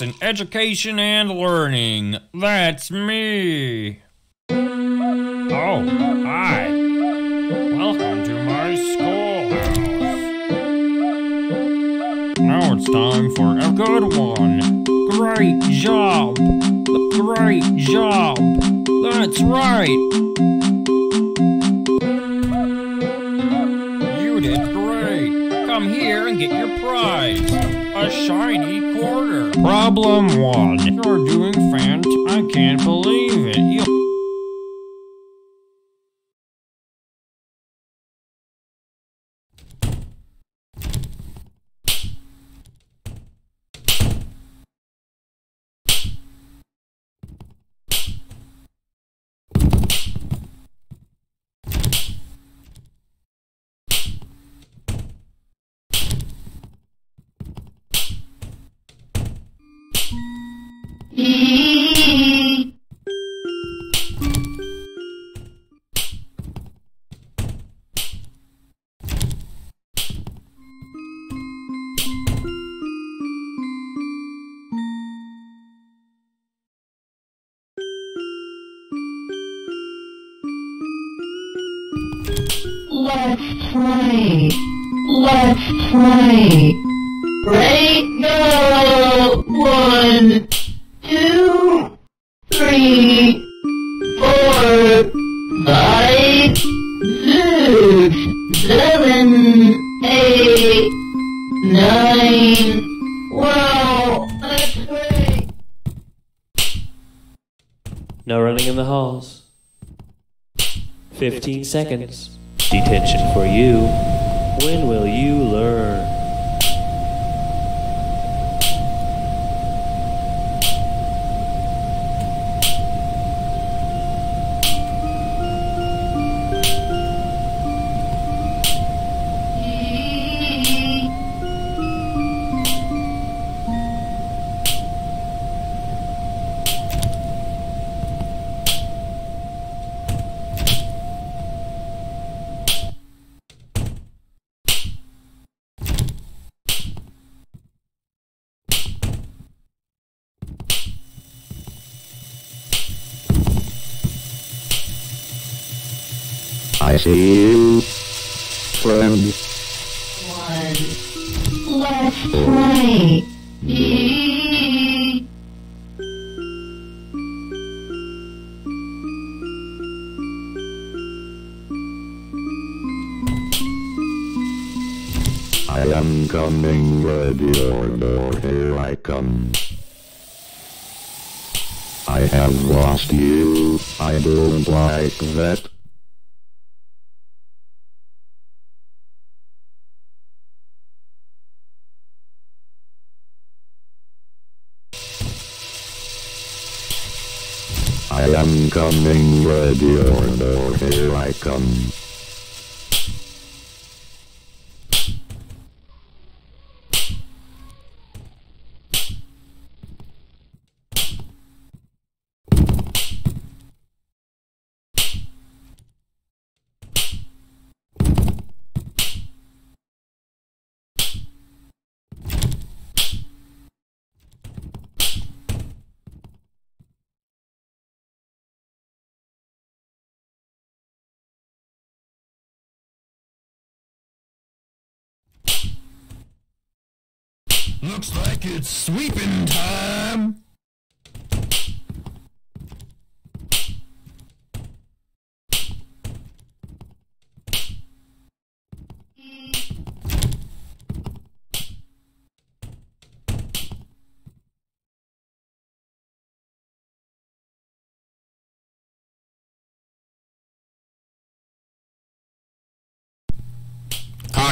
And Education and Learning. That's me. Oh, hi. Welcome to my schoolhouse. Now it's time for a good one. Great job. Great job. That's right. You did great. Come here and get your prize. A shiny Problem one. You're doing fant. I can't believe it. You Let's play. Let's play. Ready? Go! One, seven, eight, nine. Wow, that's great. No running in the halls. 15 seconds. Detention for you. When will you learn? I see you, friend. One. Let's play. I am coming, ready or no, here I come. I have lost you, I don't like that. I am coming, ready or no, here I come. Looks like it's sweeping time.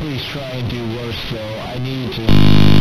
Please try and do worse, though. I need to...